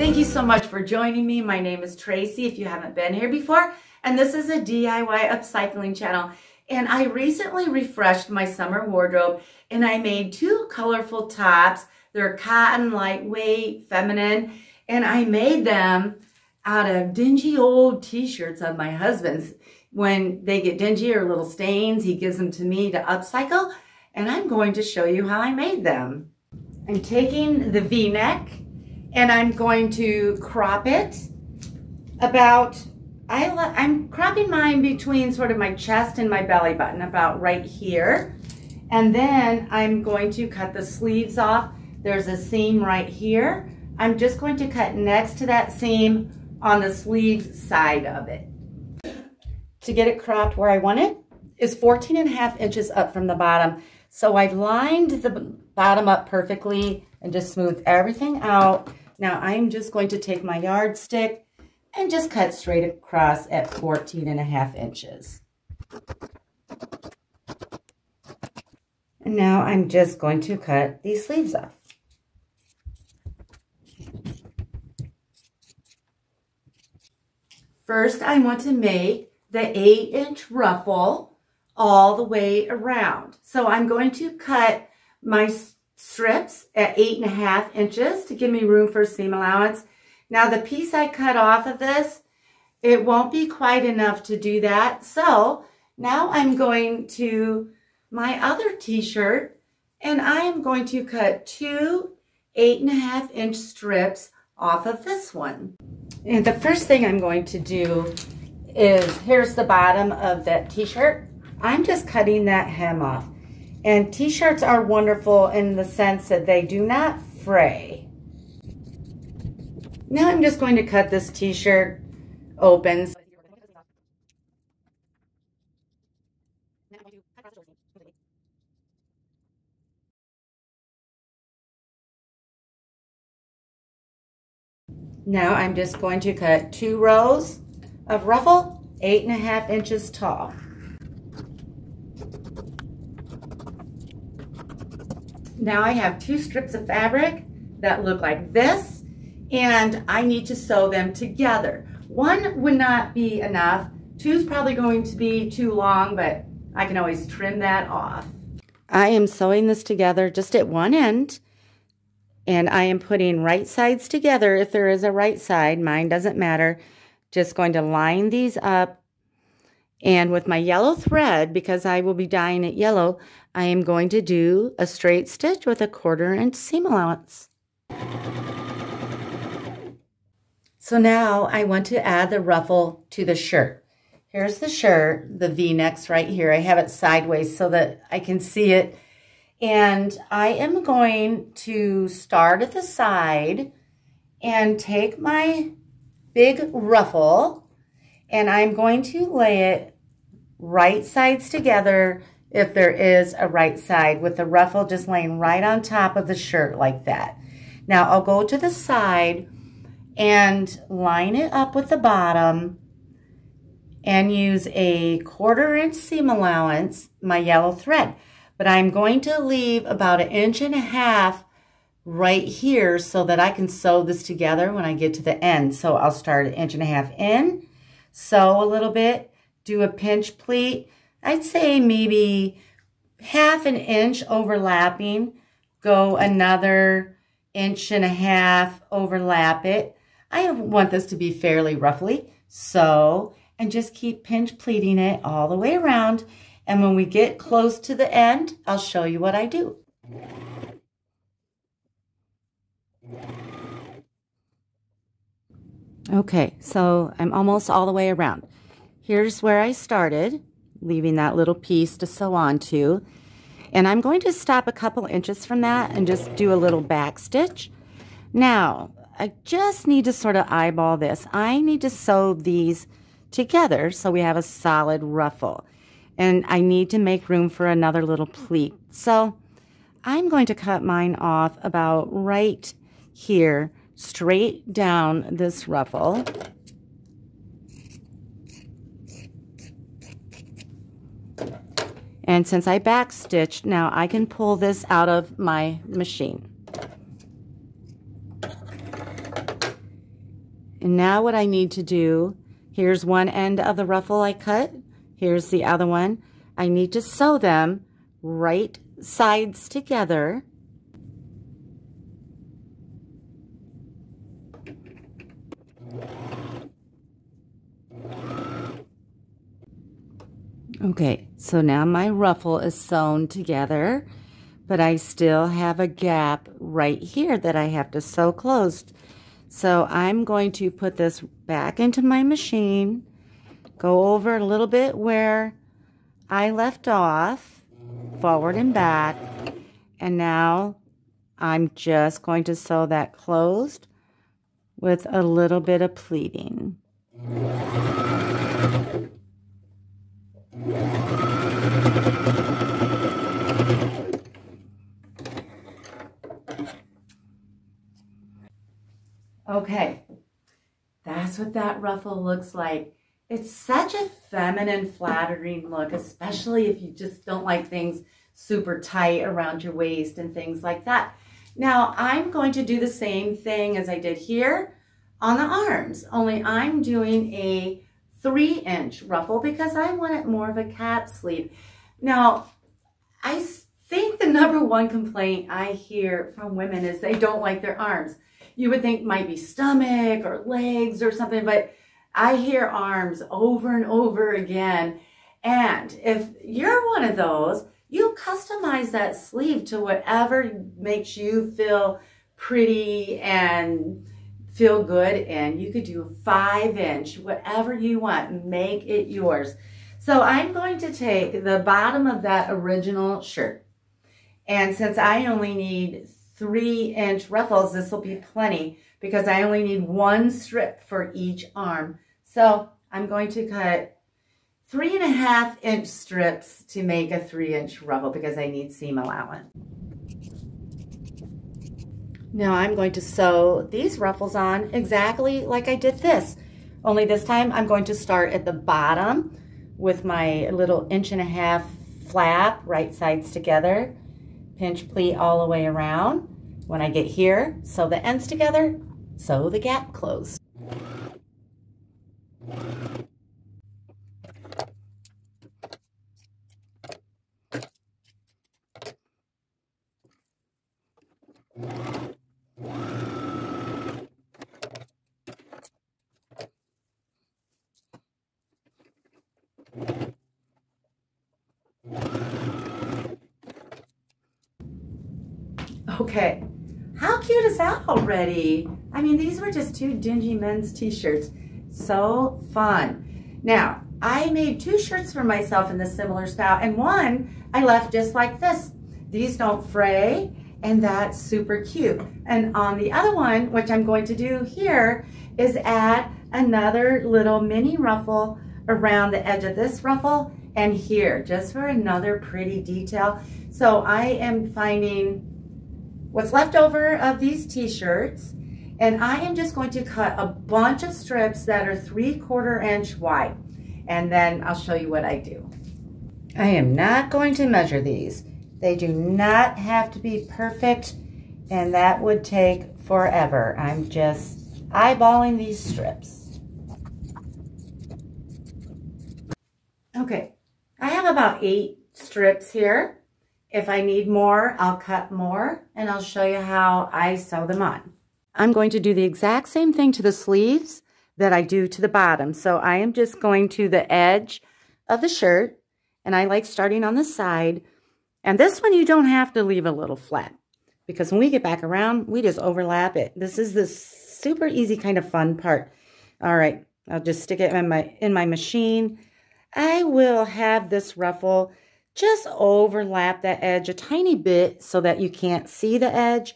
Thank you so much for joining me. My name is Tracy if you haven't been here before, and this is a DIY upcycling channel. And I recently refreshed my summer wardrobe and I made two colorful tops. They're cotton, lightweight, feminine, and I made them out of dingy old t-shirts of my husband's. When they get dingy or little stains, he gives them to me to upcycle, and I'm going to show you how I made them. I'm taking the V-neck and I'm going to crop it about, I, I'm cropping mine between sort of my chest and my belly button, about right here. And then I'm going to cut the sleeves off. There's a seam right here. I'm just going to cut next to that seam on the sleeve side of it. To get it cropped where I want it is 14 and a half inches up from the bottom. So I lined the bottom up perfectly and just smoothed everything out. Now I'm just going to take my yardstick and just cut straight across at 14 and a half inches. And now I'm just going to cut these sleeves off. First, I want to make the 8-inch ruffle all the way around. So I'm going to cut my strips at 8.5 inches to give me room for seam allowance. Now, the piece I cut off of this, it won't be quite enough to do that. So now I'm going to my other t-shirt and I am going to cut two eight and a half inch strips off of this one. And the first thing I'm going to do is, here's the bottom of that t-shirt. I'm just cutting that hem off. And t-shirts are wonderful in the sense that they do not fray. Now I'm just going to cut this t-shirt open. Now I'm just going to cut two rows of ruffle, eight and a half inches tall. Now I have two strips of fabric that look like this, and I need to sew them together. One would not be enough. Two is probably going to be too long, but I can always trim that off. I am sewing this together just at one end and I am putting right sides together if there is a right side. Mine doesn't matter. Just going to line these up. And with my yellow thread, because I will be dyeing it yellow, I am going to do a straight stitch with a quarter inch seam allowance. So now I want to add the ruffle to the shirt. Here's the shirt, the V-necks right here. I have it sideways so that I can see it and I am going to start at the side and take my big ruffle and I'm going to lay it right sides together if there is a right side with the ruffle just laying right on top of the shirt like that. Now I'll go to the side and line it up with the bottom and use a quarter inch seam allowance, my yellow thread but I'm going to leave about an inch and a half right here so that I can sew this together when I get to the end. So I'll start an inch and a half in, sew a little bit, do a pinch pleat. I'd say maybe half an inch overlapping, go another inch and a half, overlap it. I want this to be fairly ruffly, so, and just keep pinch pleating it all the way around. And when we get close to the end, I'll show you what I do. Okay, so I'm almost all the way around. Here's where I started, leaving that little piece to sew onto. And I'm going to stop a couple inches from that and just do a little back stitch. Now, I just need to sort of eyeball this. I need to sew these together so we have a solid ruffle and I need to make room for another little pleat. So I'm going to cut mine off about right here, straight down this ruffle. And since I backstitched, now I can pull this out of my machine. And now what I need to do, here's one end of the ruffle I cut. Here's the other one. I need to sew them right sides together. Okay, so now my ruffle is sewn together, but I still have a gap right here that I have to sew closed. So I'm going to put this back into my machine, go over a little bit where I left off, forward and back, and now I'm just going to sew that closed with a little bit of pleating. Okay, that's what that ruffle looks like. It's such a feminine, flattering look, especially if you just don't like things super tight around your waist and things like that. Now, I'm going to do the same thing as I did here on the arms, only I'm doing a three inch ruffle because I want it more of a cap sleeve. Now, I think the number one complaint I hear from women is they don't like their arms you would think might be stomach or legs or something, but I hear arms over and over again. And if you're one of those, you customize that sleeve to whatever makes you feel pretty and feel good. And you could do a five inch whatever you want make it yours. So i'm going to take the bottom of that original shirt. And since i only need three inch ruffles, this will be plenty because I only need one strip for each arm. So I'm going to cut three and a half inch strips to make a three inch ruffle because I need seam allowance. Now I'm going to sew these ruffles on exactly like I did this. Only this time I'm going to start at the bottom with my little inch and a half flap, right sides together pinch pleat all the way around. When I get here, sew the ends together, sew the gap closed. Okay, cute is that already? I mean, these were just two dingy men's t-shirts. So fun. Now, I made two shirts for myself in this similar style, and one I left just like this. These don't fray, and that's super cute. And on the other one, which I'm going to do here, is add another little mini ruffle around the edge of this ruffle and here, just for another pretty detail. So I am finding what's left over of these t-shirts and I am just going to cut a bunch of strips that are three quarter inch wide and then I'll show you what I do. I am not going to measure these. They do not have to be perfect and that would take forever. I'm just eyeballing these strips. Okay, I have about eight strips here. If I need more, I'll cut more and I'll show you how I sew them on. I'm going to do the exact same thing to the sleeves that I do to the bottom. So I am just going to the edge of the shirt and I like starting on the side. And this one you don't have to leave a little flat because when we get back around, we just overlap it. This is the super easy kind of fun part. All right, I'll just stick it in my, in my machine. I will have this ruffle just overlap that edge a tiny bit so that you can't see the edge.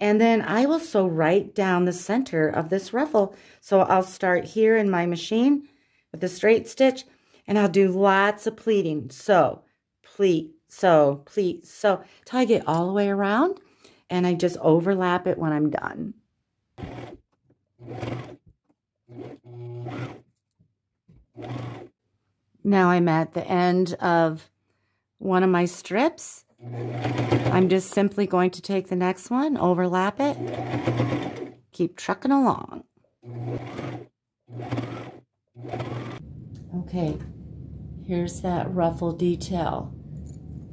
And then I will sew right down the center of this ruffle. So I'll start here in my machine with a straight stitch and I'll do lots of pleating. So, pleat, sew, pleat, sew, till I get all the way around and I just overlap it when I'm done. Now I'm at the end of one of my strips. I'm just simply going to take the next one, overlap it, keep trucking along. Okay, here's that ruffle detail.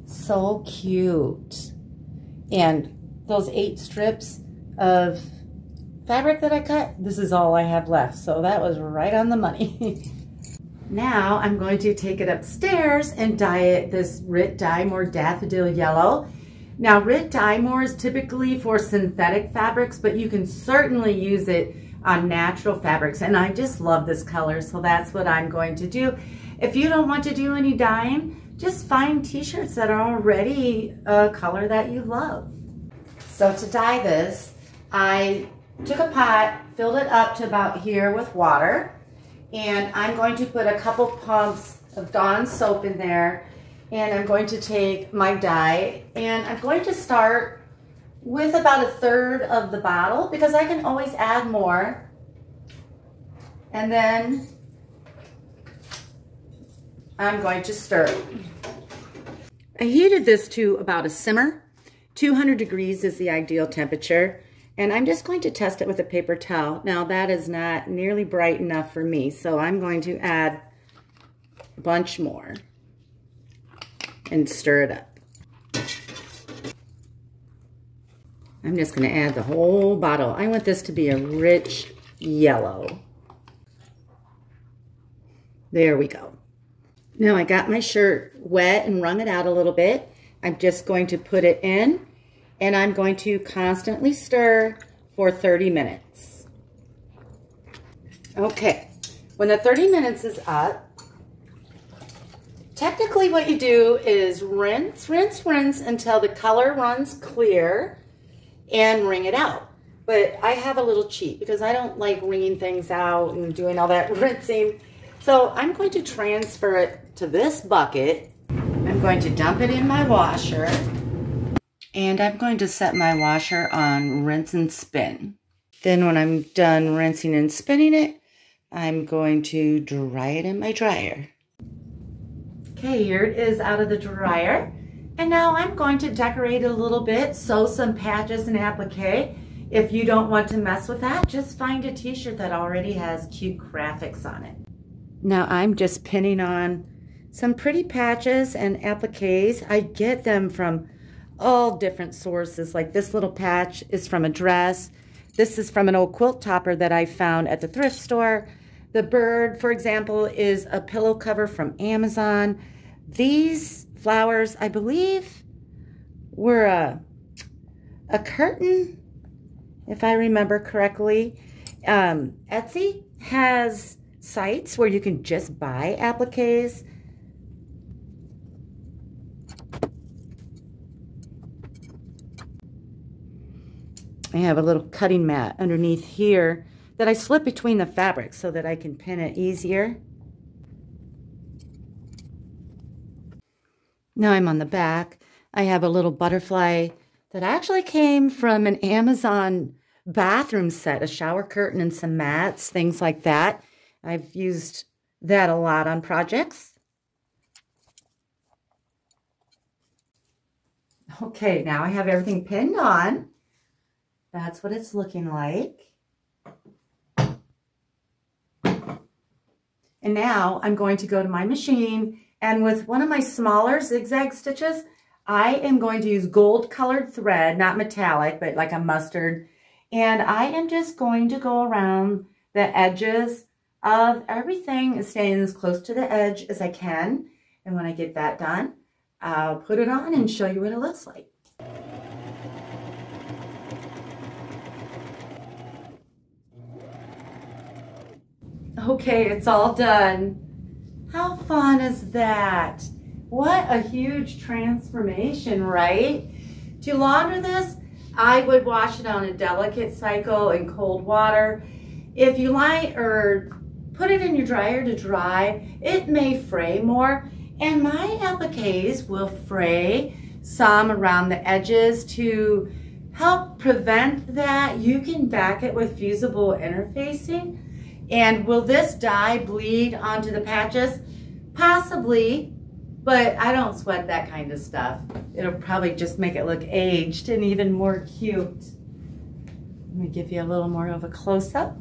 So cute. And those eight strips of fabric that I cut, this is all I have left. So that was right on the money. now I'm going to take it upstairs and dye it this Rit Dye More Daffodil Yellow. Now Rit Dye More is typically for synthetic fabrics, but you can certainly use it on natural fabrics. And I just love this color, so that's what I'm going to do. If you don't want to do any dyeing, just find t-shirts that are already a color that you love. So to dye this, I took a pot, filled it up to about here with water, and I'm going to put a couple pumps of Dawn soap in there, and I'm going to take my dye, and I'm going to start with about a third of the bottle because I can always add more. And then I'm going to stir. I heated this to about a simmer. 200 degrees is the ideal temperature. And I'm just going to test it with a paper towel. Now that is not nearly bright enough for me, so I'm going to add a bunch more and stir it up. I'm just going to add the whole bottle. I want this to be a rich yellow. There we go. Now I got my shirt wet and wrung it out a little bit. I'm just going to put it in and I'm going to constantly stir for 30 minutes. Okay, when the 30 minutes is up, technically what you do is rinse, rinse, rinse until the color runs clear and wring it out. But I have a little cheat because I don't like wringing things out and doing all that rinsing. So I'm going to transfer it to this bucket. I'm going to dump it in my washer. And I'm going to set my washer on rinse and spin. Then when I'm done rinsing and spinning it, I'm going to dry it in my dryer. Okay, here it is out of the dryer. And now I'm going to decorate it a little bit, sew some patches and applique. If you don't want to mess with that, just find a t-shirt that already has cute graphics on it. Now I'm just pinning on some pretty patches and appliques. I get them from all different sources. Like this little patch is from a dress. This is from an old quilt topper that I found at the thrift store. The bird, for example, is a pillow cover from Amazon. These flowers, I believe, were a, a curtain, if I remember correctly. Um, Etsy has sites where you can just buy appliques. I have a little cutting mat underneath here that I slip between the fabrics so that I can pin it easier. Now I'm on the back. I have a little butterfly that actually came from an Amazon bathroom set, a shower curtain and some mats, things like that. I've used that a lot on projects. Okay, now I have everything pinned on. That's what it's looking like. And now I'm going to go to my machine and with one of my smaller zigzag stitches, I am going to use gold colored thread, not metallic, but like a mustard. And I am just going to go around the edges of everything staying as close to the edge as I can. And when I get that done, I'll put it on and show you what it looks like. Okay, it's all done. How fun is that? What a huge transformation, right? To launder this, I would wash it on a delicate cycle in cold water. If you like, or put it in your dryer to dry. It may fray more, and my appliques will fray some around the edges to help prevent that. You can back it with fusible interfacing. And will this dye bleed onto the patches? Possibly, but I don't sweat that kind of stuff. It'll probably just make it look aged and even more cute. Let me give you a little more of a close-up.